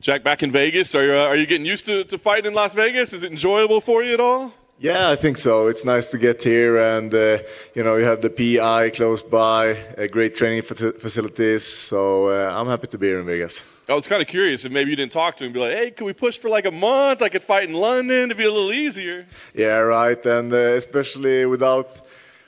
Jack, back in Vegas, are you, uh, are you getting used to, to fighting in Las Vegas? Is it enjoyable for you at all? Yeah, I think so. It's nice to get here, and uh, you know, you have the PI close by, uh, great training facilities. So uh, I'm happy to be here in Vegas. I was kind of curious if maybe you didn't talk to him, be like, "Hey, can we push for like a month? I could fight in London to be a little easier." Yeah, right. And uh, especially without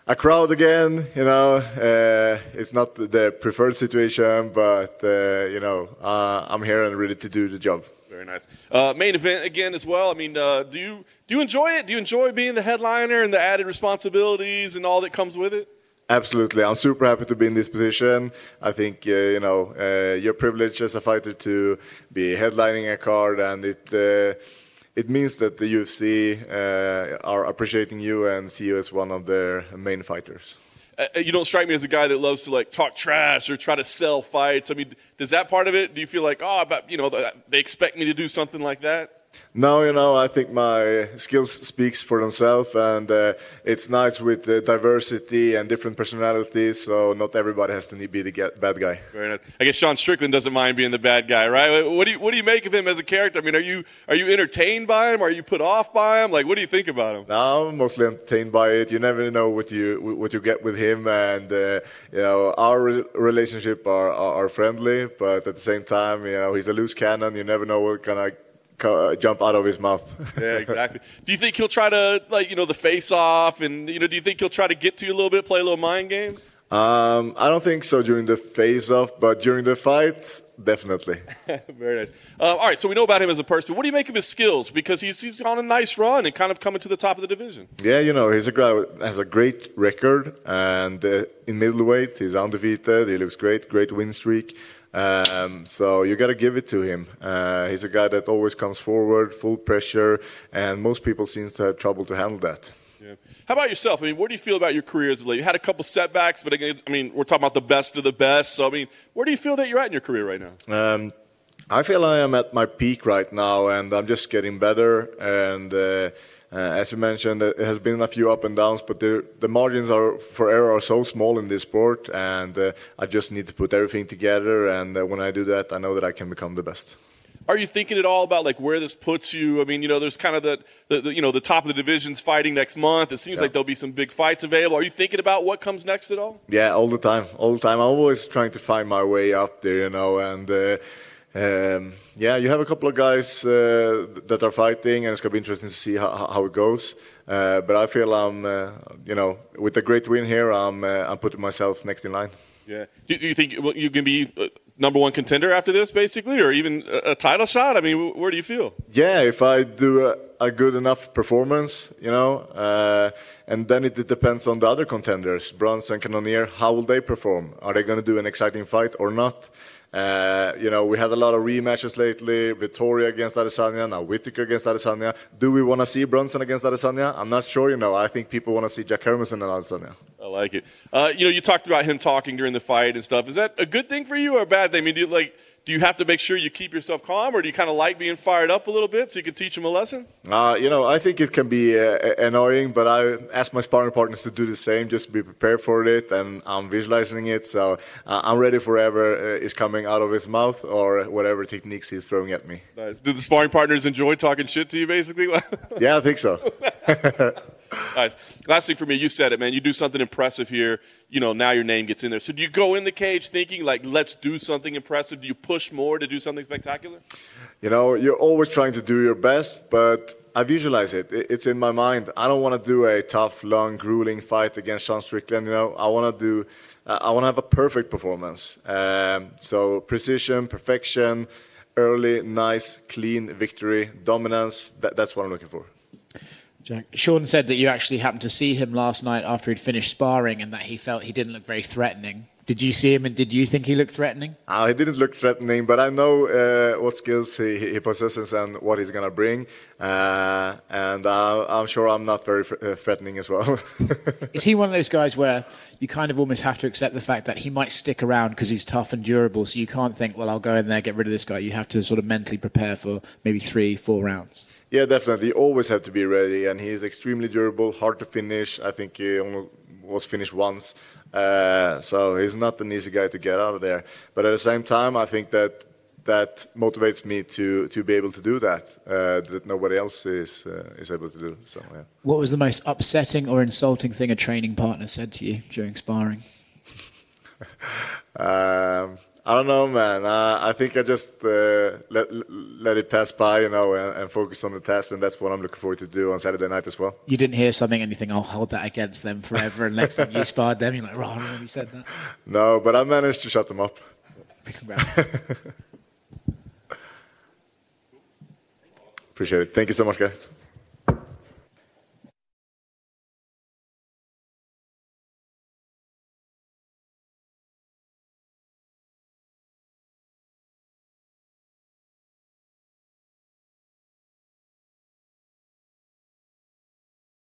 a crowd again, you know, uh, it's not the preferred situation, but uh, you know, I'm here and ready to do the job. Very nice. Uh, main event again as well. I mean, uh, do you do you enjoy it? Do you enjoy being the headliner and the added responsibilities and all that comes with it? Absolutely, I'm super happy to be in this position. I think uh, you know uh, you're privileged as a fighter to be headlining a card, and it uh, it means that the UFC uh, are appreciating you and see you as one of their main fighters. Uh, uh, you don't strike me as a guy that loves to like talk trash or try to sell fights. I mean, does that part of it? Do you feel like, oh, but you know, they expect me to do something like that? No, you know, I think my skills speaks for themselves, and uh, it's nice with uh, diversity and different personalities. So not everybody has to be the bad guy. Very nice. I guess Sean Strickland doesn't mind being the bad guy, right? What do you What do you make of him as a character? I mean, are you are you entertained by him? Are you put off by him? Like, what do you think about him? No, I'm mostly entertained by it. You never know what you what you get with him, and uh, you know, our relationship are, are, are friendly, but at the same time, you know, he's a loose cannon. You never know what kind of uh, jump out of his mouth. yeah, exactly. Do you think he'll try to like you know the face off, and you know, do you think he'll try to get to you a little bit, play a little mind games? Um, I don't think so during the face off, but during the fights, definitely. Very nice. Uh, all right, so we know about him as a person. What do you make of his skills? Because he's, he's on a nice run and kind of coming to the top of the division. Yeah, you know, he's a guy has a great record, and uh, in middleweight, he's undefeated. He looks great, great win streak. Um, so you got to give it to him. Uh, he's a guy that always comes forward, full pressure, and most people seem to have trouble to handle that. Yeah. How about yourself? I mean, what do you feel about your career as of late? You had a couple setbacks, but again, I mean, we're talking about the best of the best. So, I mean, where do you feel that you're at in your career right now? Um, I feel I am at my peak right now, and I'm just getting better. And uh, uh, as you mentioned, it has been a few up and downs, but the, the margins are for error are so small in this sport, and uh, I just need to put everything together. And uh, when I do that, I know that I can become the best. Are you thinking at all about like where this puts you? I mean, you know, there's kind of the, the, the you know the top of the divisions fighting next month. It seems yeah. like there'll be some big fights available. Are you thinking about what comes next at all? Yeah, all the time, all the time. I'm always trying to find my way up there, you know, and. Uh, um, yeah, you have a couple of guys uh, that are fighting, and it's gonna be interesting to see how, how it goes. Uh, but I feel I'm, uh, you know, with a great win here, I'm, uh, I'm putting myself next in line. Yeah. Do, you think you can be uh, number one contender after this, basically, or even a, title shot? I mean, where do you feel? Yeah, if I do a, a good enough performance, you know, uh, and then it, depends on the other contenders, Brunson and Cannonier. How will they perform? Are they going to do an exciting fight or not? Uh, you know, we had a lot of rematches lately. Vettori against Adesanya, now Whittaker against Adesanya. Do we want to see Brunson against Adesanya? I'm not sure. You know, I think people want to see Jack Hermansson and Adesanya. Like it. Uh, you know, you talked about him talking during the fight and stuff. Is that a good thing for you or a bad thing? I mean, do you like? do you have to make sure you keep yourself calm, or do you kind of like being fired up a little bit so you can teach them a lesson? Uh, you know, I think it can be uh, annoying, but I ask my sparring partners to do the same, just to be prepared for it, and I'm visualizing it, so uh, I'm ready for whatever uh, is coming out of his mouth or whatever techniques he's throwing at me. Nice. Do the sparring partners enjoy talking shit to you, basically? yeah, I think so. nice. Last thing for me, you said it, man. You do something impressive here. You know, now your name gets in there. So do you go in the cage thinking like, let's do something impressive? Do you push more to do something spectacular? You know, you're always trying to do your best, but I visualize it. It's in my mind. I don't want to do a tough, long, grueling fight against Sean Strickland. You know, I want to do. I want to have a perfect performance. Um, so precision, perfection, early, nice, clean victory, dominance. That, that's what I'm looking for. Jack. Sean said that you actually happened to see him last night after he'd finished sparring and that he felt he didn't look very threatening. Did you see him and did you think he looked threatening? Uh, he didn't look threatening, but I know uh, what skills he, he, possesses and what he's going to bring. Uh, and uh, I'm sure I'm not very uh, threatening as well. Is he one of those guys where you kind of almost have to accept the fact that he might stick around because he's tough and durable? So you can't think, well, I'll go in there, get rid of this guy. You have to sort of mentally prepare for maybe three, four rounds. Yeah, definitely. You always have to be ready. And he's extremely durable, hard to finish. I think he was finished once. Uh, so he's not an easy guy to get out of there. But at the same time, I think that that motivates me to to be able to do that uh, that nobody else is uh, is able to do. So yeah. What was the most upsetting or insulting thing a training partner said to you during sparring? Um, I don't know, man. Uh, I think I just uh, let let it pass by, you know, and, and, focus on the test, and that's what I'm looking forward to do on Saturday night as well. You didn't hear something, and you think, "I'll hold that against them forever." And next time you sparred them, you're like, "Oh, I you said that." No, but I managed to shut them up. Appreciate it. Thank you so much, guys.